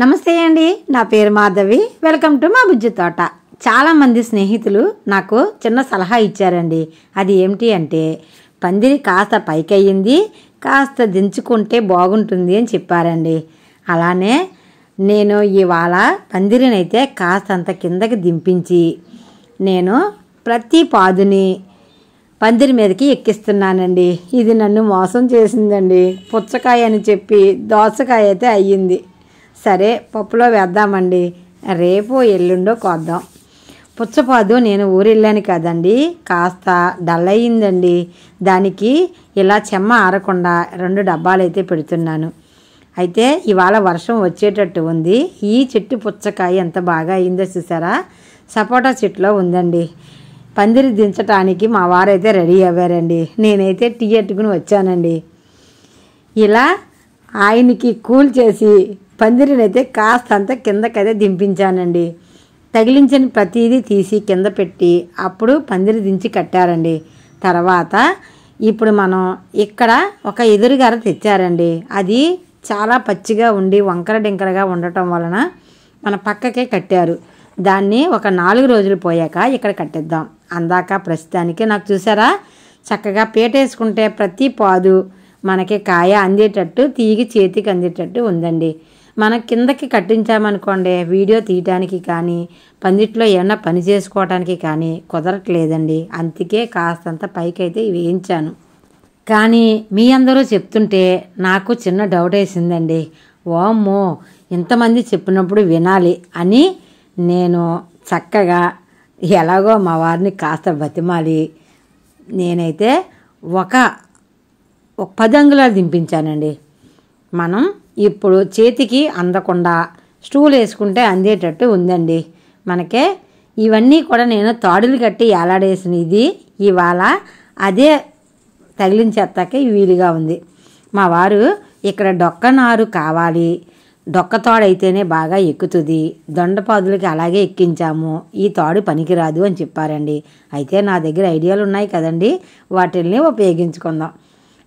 నమస్తే అండి నా పేరు మాధవి. వెల్కమ్ టు మా బుజ్జి తోట. చాలామంది స్నేహితులు నాకు చిన్న సలహా ఇచ్చారండి. అది ఏమిటి అంటే పందిరి కాస్త పైకయ్యింది కాస్త దించుకుంటే బాగుంటుంది అని చెప్పారండి. అలానే నేను ఇవాళ పందిరినైతే కాస్తంత కిందకి దింపించి నేను ప్రతి పాదుని పందిరి మీదకి ఎక్కిస్తున్నానండి. ఇది నన్ను మోసం చేసిందండి. పుచ్చకాయ అని చెప్పి దోసకాయ అయితే అయ్యింది. సరే పప్పులో వేద్దామండి. రేపు ఎల్లుండో కోద్దాం. పుచ్చపాదు నేను ఊరెళ్ళాను కదండి. కాస్త డల్ అయ్యిందండి దానికి ఇలా చెమ్మ ఆరకుండా రెండు డబ్బాలు అయితే పెడుతున్నాను. అయితే ఇవాళ వర్షం వచ్చేటట్టు ఉంది. ఈ చెట్టు పుచ్చకాయ ఎంత బాగా అయిందో చూసారా? సపోటా చెట్టులో ఉందండి. పందిరి దించటానికి మా వారైతే రెడీ అవ్వారండి. నేనైతే టీ ఎట్టుకుని వచ్చానండి. ఇలా ఆయనకి కూల్ చేసి పందిరినైతే కాస్తంత కిందకైతే దింపించానండి. తగిలించిన ప్రతిదీ తీసి కింద పెట్టి అప్పుడు పందిరి దించి కట్టారండి. తర్వాత ఇప్పుడు మనం ఇక్కడ ఒక ఎదురుగార తెచ్చారండి. అది చాలా పచ్చిగా ఉండి వంకర డింకరగా ఉండటం వలన మన పక్కకే కట్టారు. దాన్ని ఒక నాలుగు రోజులు పోయాక ఇక్కడ కట్టిద్దాం. అందాక ప్రస్తుతానికి నాకు చూసారా? చక్కగా పీటేసుకుంటే ప్రతి పాదు మనకి కాయ అందేటట్టు తీగి చేతికి అందేటట్టు ఉందండి. మనం కిందకి కట్టించామనుకోండి వీడియో తీయటానికి కానీ పందిట్లో ఏమన్నా పని చేసుకోవటానికి కానీ కుదరట్లేదండి. అందుకే కాస్తంత పైకైతే వేయించాను. కానీ మీ అందరూ చెప్తుంటే నాకు చిన్న డౌట్ వేసిందండి. ఓమ్మో ఇంతమంది చెప్పినప్పుడు వినాలి అని నేను చక్కగా ఎలాగో మా వారిని కాస్త బతిమాలి. నేనైతే ఒక ఒక పది అంగుళాలు దింపించానండి. మనం ఇప్పుడు చేతికి అందకుండా స్టూల్ వేసుకుంటే అందేటట్టు ఉందండి. మనకే ఇవన్నీ కూడా నేను తాడులు కట్టి ఏలాడేసిన ఇది ఇవాళ అదే తగిలించేస్తాకే వీలుగా ఉంది. మా వారు ఇక్కడ డొక్క నారు కావాలి. డొక్క తాడు అయితేనే బాగా ఎక్కుతుంది. దొండపాదులకి అలాగే ఎక్కించాము. ఈ తాడు పనికిరాదు అని చెప్పారండి. అయితే నా దగ్గర ఐడియాలు ఉన్నాయి కదండి. వాటిల్ని ఉపయోగించుకుందాం.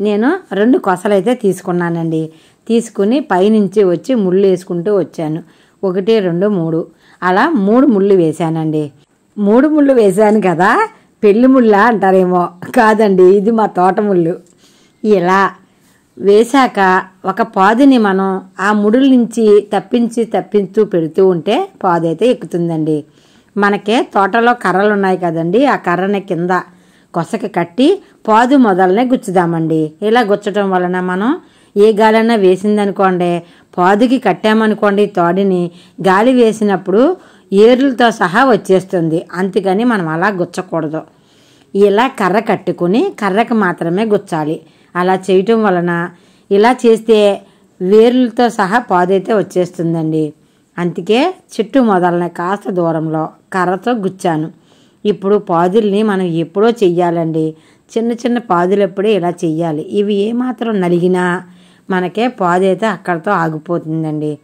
నేను రెండు కొసలైతే తీసుకున్నానండి. తీసుకుని పైనుంచి వచ్చి ముళ్ళు వేసుకుంటూ వచ్చాను. ఒకటి రెండు మూడు. అలా మూడు ముళ్ళు వేశానండి. మూడు ముళ్ళు వేశాను కదా? పెళ్ళి ముళ్ళ అంటారేమో. కాదండి ఇది మా తోట ముళ్ళు. ఇలా వేశాక ఒక పాదుని మనం ఆ ముడుల నుంచి తప్పించి తప్పించు పెడుతూ ఉంటే పాదైతే ఎక్కుతుందండి. మనకే తోటలో కర్రలు ఉన్నాయి కదండి ఆ కర్రని కింద కొసకి కట్టి పాదు మొదలనే గుచ్చుదామండి. ఇలా గుచ్చటం వలన మనం ఏ గాలన్నా వేసిందనుకోండి పాదుకి కట్టామనుకోండి తోడిని గాలి వేసినప్పుడు ఏర్లతో సహా వచ్చేస్తుంది. అందుకని మనం అలా గుచ్చకూడదు. ఇలా కర్ర కట్టుకుని కర్రకు మాత్రమే గుచ్చాలి. అలా చేయటం వలన ఇలా చేస్తే వేర్లతో సహా పాదైతే వచ్చేస్తుందండి. అందుకే చెట్టు మొదలన కాస్త దూరంలో కర్రతో గుచ్చాను. ఇప్పుడు పాదుల్ని మనం ఎప్పుడో చెయ్యాలండి. చిన్న చిన్న పాదులు ఎప్పుడే ఇలా చెయ్యాలి. ఇవి ఏమాత్రం నలిగినా మనకే పాదు అయితే అక్కడితో ఆగిపోతుందండి.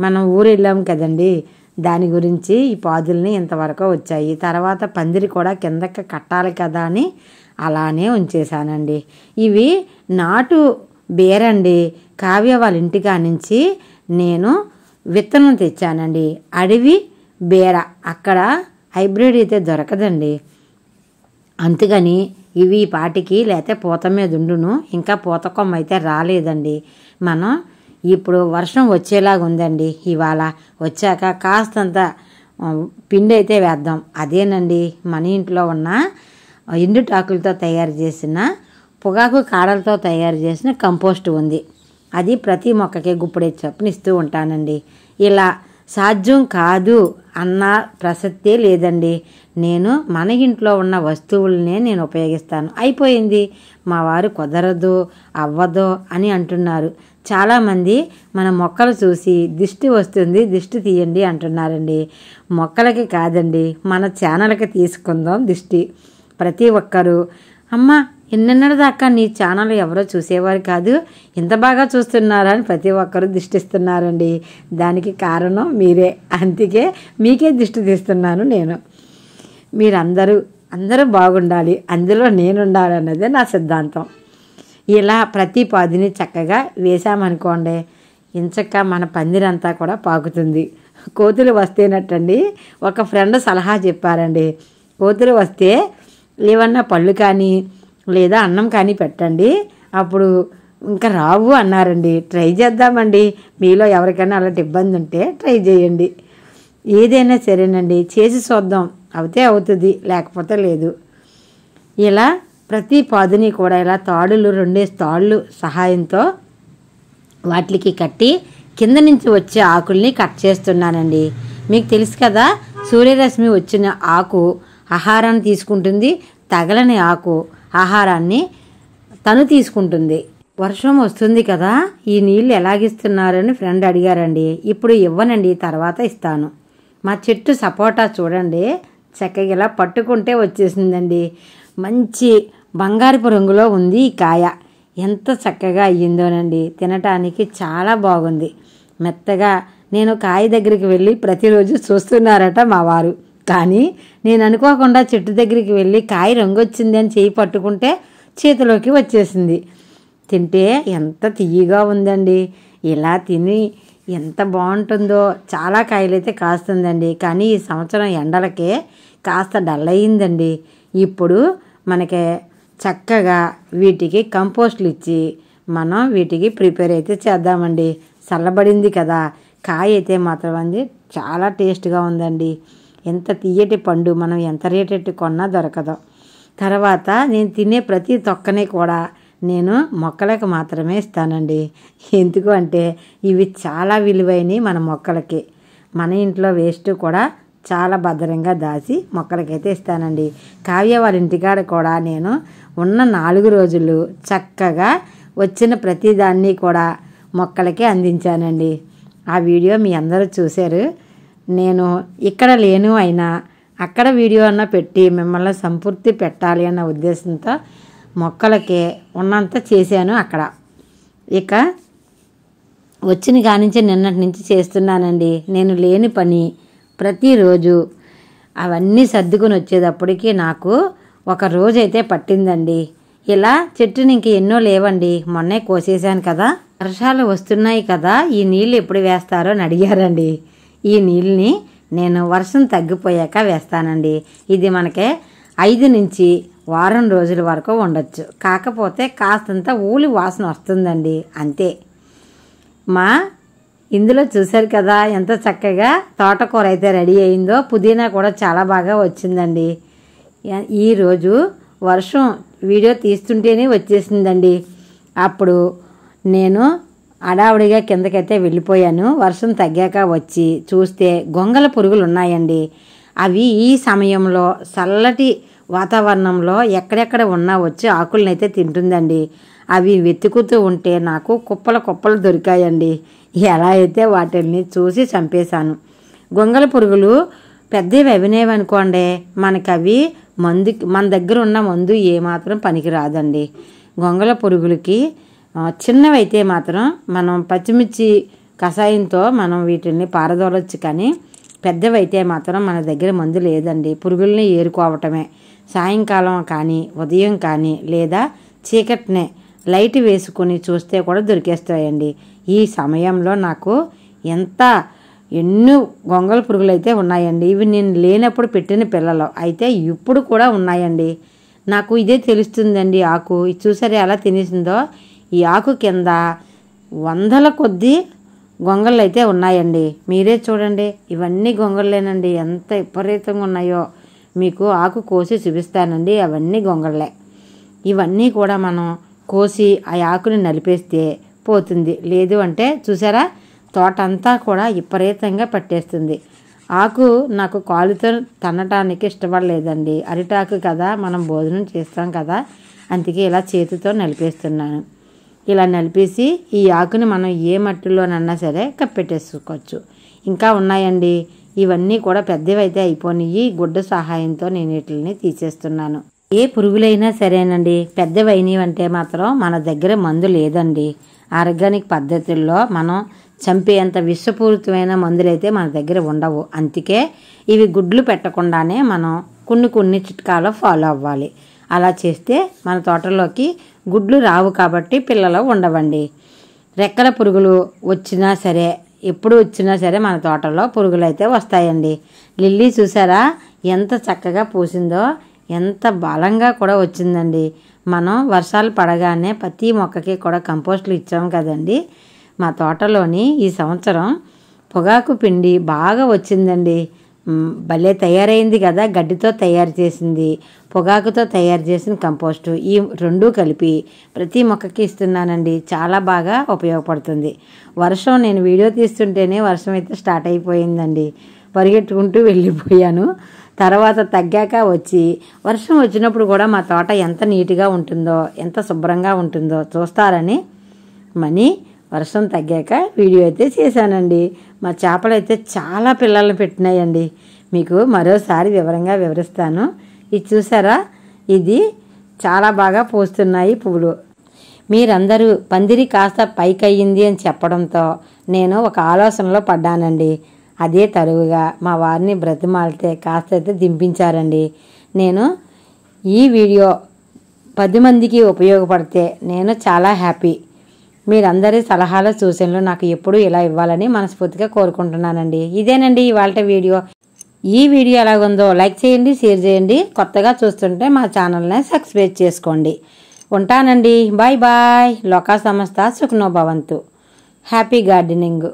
మనం ఊరు వెళ్ళాం కదండి. దాని గురించి ఈ పాదుల్ని ఇంతవరకు వచ్చాయి. తర్వాత పందిరి కూడా కిందకి కట్టాలి కదా అని అలానే ఉంచేశానండి. ఇవి నాటు బేరండి. కావ్య వాళ్ళ ఇంటికా నుంచి నేను విత్తనం తెచ్చానండి. అడవి బేర. అక్కడ హైబ్రిడ్ అయితే దొరకదండి. అందుకని ఇవి పాటికి లేకపోతే పూత మీద ఉండును. ఇంకా పూత కొమ్మ అయితే రాలేదండి. మనం ఇప్పుడు వర్షం వచ్చేలాగా ఉందండి. ఇవాళ వచ్చాక కాస్తంత పిండి అయితే వేద్దాం. అదేనండి మన ఇంట్లో ఉన్న ఎండుటాకులతో తయారు చేసిన పొగాకు కాడలతో తయారు చేసిన కంపోస్ట్ ఉంది. అది ప్రతి మొక్కకి గుప్పుడే చొప్పున ఇస్తూ ఉంటానండి. ఇలా సాధ్యం కాదు అన్న ప్రసక్తే లేదండి. నేను మన ఇంట్లో ఉన్న వస్తువులనే నేను ఉపయోగిస్తాను. అయిపోయింది. మా వారు కుదరదు అవ్వదు అని అంటున్నారు. చాలామంది మన మొక్కలు చూసి దిష్టి వస్తుంది దిష్టి తీయండి అంటున్నారండి. మొక్కలకి కాదండి మన ఛానల్కి తీసుకుందాం దిష్టి. ప్రతి ఒక్కరూ అమ్మ నిన్నటి దాకా నీ ఛానల్ ఎవరో చూసేవారు కాదు. ఇంత బాగా చూస్తున్నారా అని ప్రతి ఒక్కరూ దిష్టిస్తున్నారండి. దానికి కారణం మీరే. అందుకే మీకే దిష్టి తీస్తున్నాను నేను. మీరందరూ అందరూ బాగుండాలి. అందులో నేనుండాలి అన్నదే నా సిద్ధాంతం. ఇలా ప్రతి పాదిని చక్కగా వేసామనుకోండి ఇంచక్క మన పందిరంతా కూడా పాకుతుంది. కోతులు వస్తేనట్టండి ఒక ఫ్రెండ్ సలహా చెప్పారండి. కోతులు వస్తే ఏమన్నా పళ్ళు కానీ లేదా అన్నం కానీ పెట్టండి. అప్పుడు ఇంకా రావు అన్నారండి. ట్రై చేద్దామండి. మీలో ఎవరికైనా అలాంటి ఇబ్బంది ఉంటే ట్రై చేయండి. ఏదైనా సరేనండి. చేసి చూద్దాం. అవుతే అవుతుంది. లేకపోతే లేదు. ఇలా ప్రతి పాదుని కూడా ఇలా తాడులు రెండేసి తాళ్ళు సహాయంతో వాటికి కట్టి కింద నుంచి వచ్చే ఆకుల్ని కట్ చేస్తున్నానండి. మీకు తెలుసు కదా సూర్యరశ్మి వచ్చిన ఆకు ఆహారాన్ని తీసుకుంటుంది. తగలని ఆకు. ఆహారాన్ని తను తీసుకుంటుంది. వర్షం వస్తుంది కదా ఈ నీళ్ళు ఎలాగిస్తున్నారని ఫ్రెండ్ అడిగారండి. ఇప్పుడు ఇవ్వనండి తర్వాత ఇస్తాను. మా చెట్టు సపోటా చూడండి. చక్కగా ఇలా పట్టుకుంటే వచ్చేసిందండి. మంచి బంగారపు రంగులో ఉంది ఈ కాయ. ఎంత చక్కగా అయ్యిందోనండి. తినటానికి చాలా బాగుంది. మెత్తగా నేను కాయ దగ్గరికి వెళ్ళి ప్రతిరోజు చూస్తున్నారట మా వారు. కానీ నేను అనుకోకుండా చెట్టు దగ్గరికి వెళ్ళి కాయ రంగు వచ్చింది అని చేయి పట్టుకుంటే చేతిలోకి వచ్చేసింది. తింటే ఎంత తీయగా ఉందండి. ఇలా తిని ఎంత బాగుంటుందో చాలా కాయలైతే కాస్తుందండి. కానీ ఈ సంవత్సరం ఎండలకే కాస్త డల్ అయ్యిందండి ఇప్పుడు మనకి చక్కగా వీటికి కంపోస్ట్లు ఇచ్చి మనం వీటికి ప్రిపేర్ అయితే చేద్దామండి. చల్లబడింది కదా. కాయ అయితే మాత్రం అంది చాలా టేస్ట్గా ఉందండి. ఎంత తీయటి పండు మనం ఎంత రేటెట్టు కొన్నా దొరకదు. తర్వాత నేను తినే ప్రతి తొక్కని కూడా నేను మొక్కలకు మాత్రమే ఇస్తానండి. ఎందుకు అంటే ఇవి చాలా విలువైనవి మన మొక్కలకి. మన ఇంట్లో వేస్ట్ కూడా చాలా భద్రంగా దాచి మొక్కలకైతే ఇస్తానండి. కావ్య వాళ్ళ ఇంటికాడ కూడా నేను ఉన్న నాలుగు రోజులు చక్కగా వచ్చిన ప్రతిదాన్ని కూడా మొక్కలకి అందించానండి. ఆ వీడియో మీ అందరూ చూశారు. నేను ఇక్కడ లేను అయినా అక్కడ వీడియో అన్న పెట్టి మిమ్మల్ని సంపూర్తి పెట్టాలి అన్న ఉద్దేశంతో మొక్కలకి ఉన్నంత చేశాను అక్కడ. ఇక వచ్చిన కానించి నిన్నటి నుంచి చేస్తున్నానండి. నేను లేని పని ప్రతిరోజు అవన్నీ సర్దుకుని వచ్చేటప్పటికి నాకు ఒక రోజైతే పట్టిందండి. ఇలా చెట్టుని ఇంక ఎన్నో లేవండి. మొన్నే కోసేశాను కదా. వర్షాలు వస్తున్నాయి కదా. ఈ నీళ్ళు ఎప్పుడు వేస్తారో అని అడిగారండి. ఈ నీళ్ళని నేను వర్షం తగ్గిపోయాక వేస్తానండి. ఇది మనకి ఐదు నుంచి వారం రోజుల వరకు ఉండొచ్చు. కాకపోతే కాస్తంత ఊలి వాసన వస్తుందండి. అంతే. మా ఇందులో చూశారు కదా ఎంత చక్కగా తోటకూర అయితే రెడీ అయిందో పుదీనా కూడా చాలా బాగా వచ్చిందండి. ఈరోజు వర్షం వీడియో తీస్తుంటేనే వచ్చేసిందండి. అప్పుడు నేను అడావుడిగా కిందకైతే వెళ్ళిపోయాను. వర్షం తగ్గాక వచ్చి చూస్తే గొంగల పురుగులు ఉన్నాయండి అవి ఈ సమయంలో చల్లటి వాతావరణంలో ఎక్కడెక్కడ ఉన్నా వచ్చి ఆకులనైతే తింటుందండి. అవి వెతుకుతూ ఉంటే నాకు కుప్పల కుప్పలు దొరికాయండి. ఎలా అయితే వాటిని చూసి చంపేశాను. గొంగల పురుగులు పెద్దవి అవినేవనుకోండి మనకి అవి మందు మన దగ్గర ఉన్న మందు ఏమాత్రం పనికి రాదండి గొంగల పురుగులకి చిన్నవైతే మాత్రం మనం పచ్చిమిర్చి కషాయంతో మనం వీటిని పారదోలొచ్చు కానీ పెద్దవైతే మాత్రం మన దగ్గర మందు లేదండి. పురుగుల్ని ఏరుకోవటమే. సాయంకాలం కానీ ఉదయం కానీ లేదా చీకటినే లైట్ వేసుకొని చూస్తే కూడా దొరికేస్తాయండి. ఈ సమయంలో నాకు ఎంత ఎన్నో గొంగళ పురుగులు అయితే ఉన్నాయండి. ఇవి నేను లేనప్పుడు పెట్టిన పిల్లలు. అయితే ఇప్పుడు కూడా ఉన్నాయండి. నాకు ఇదే తెలుస్తుందండి ఆకు. ఇది చూసారా ఎలా తినేసిందో? ఈ ఆకు కింద వందల కొద్దీ గొంగళ్ళు అయితే ఉన్నాయండి. మీరే చూడండి. ఇవన్నీ గొంగళ్ళేనండి. ఎంత విపరీతంగా ఉన్నాయో. మీకు ఆకు కోసి చూపిస్తానండి. అవన్నీ గొంగళ్ళే. ఇవన్నీ కూడా మనం కోసి ఆ ఆకుని నలిపేస్తే పోతుంది. లేదు అంటే చూసారా? తోట అంతా కూడా విపరీతంగా పట్టేస్తుంది. ఆకు నాకు కాలుతో తన్నటానికి ఇష్టపడలేదండి. అరిటాకు కదా మనం భోజనం చేస్తాం కదా. అందుకే ఇలా చేతితో నలిపేస్తున్నాను. ఇలా నలిపేసి ఈ ఆకుని మనం ఏ మట్టిలోనన్నా సరే కప్పెట్టేసుకోవచ్చు. ఇంకా ఉన్నాయండి. ఇవన్నీ కూడా పెద్దవైతే అయిపోయినాయి గుడ్డ సహాయంతో నేను వీటిని తీసేస్తున్నాను. ఏ పురుగులైనా సరేనండి. పెద్దవైనవి అంటే మాత్రం మన దగ్గర మందు లేదండి. ఆర్గానిక్ పద్ధతుల్లో మనం చంపేంత విషపూరితమైన మందులైతే మన దగ్గర ఉండవు. అందుకే ఇవి గుడ్లు పెట్టకుండానే మనం కొన్ని కొన్ని చిట్కాలు ఫాలో అవ్వాలి. అలా చేస్తే మన తోటలోకి గుడ్లు రావు కాబట్టి పిల్లలు ఉండవండి. రెక్కల పురుగులు వచ్చినా సరే ఎప్పుడు వచ్చినా సరే మన తోటలో పురుగులు అయితే వస్తాయండి. లిల్లీ చూసారా? ఎంత చక్కగా పూసిందో ఎంత బలంగా కూడా వచ్చిందండి. మనం వర్షాలు పడగానే ప్రతి మొక్కకి కూడా కంపోస్ట్లు ఇచ్చాం కదండి. మా తోటలోని ఈ సంవత్సరం పొగాకు పిండి బాగా వచ్చిందండి. భలే తయారైంది కదా గడ్డితో తయారు చేసింది పొగాకుతో తయారు చేసిన కంపోస్టు. ఈ రెండూ కలిపి ప్రతి మొక్కకి ఇస్తున్నానండి. చాలా బాగా ఉపయోగపడుతుంది. వర్షం నేను వీడియో తీస్తుంటేనే వర్షం అయితే స్టార్ట్ అయిపోయిందండి. పరిగెట్టుకుంటూ వెళ్ళిపోయాను. తర్వాత తగ్గాక వచ్చి వర్షం వచ్చినప్పుడు కూడా మా తోట ఎంత నీట్గా ఉంటుందో ఎంత శుభ్రంగా ఉంటుందో చూస్తారని మనీ వర్షం తగ్గాక వీడియో అయితే చేశానండి. మా చేపలు అయితే చాలా పిల్లలు పెట్టినాయండి. మీకు మరోసారి వివరంగా వివరిస్తాను. ఇది చూసారా? ఇది చాలా బాగా పూస్తున్నాయి పువ్వులు. మీరందరూ పందిరి కాస్త పైకయ్యింది అని చెప్పడంతో నేను ఒక ఆలోచనలో పడ్డానండి. అదే తరువుగా మా వారిని బ్రతిమాలితే కాస్త అయితే దింపించారండి. నేను ఈ వీడియో పది మందికి ఉపయోగపడితే నేను చాలా హ్యాపీ. మీరందరి సలహాలు సూచనలు నాకు ఎప్పుడూ ఇలా ఇవ్వాలని మనస్ఫూర్తిగా కోరుకుంటున్నానండి. ఇదేనండి ఇవాళ వీడియో. ఈ వీడియో ఎలాగుందో లైక్ చేయండి షేర్ చేయండి. కొత్తగా చూస్తుంటే మా ఛానల్ని సబ్స్క్రైబ్ చేసుకోండి. ఉంటానండి. Bye bye. లోకా సంస్థ సుఖ్నోభవంతు హ్యాపీ గార్డెనింగ్.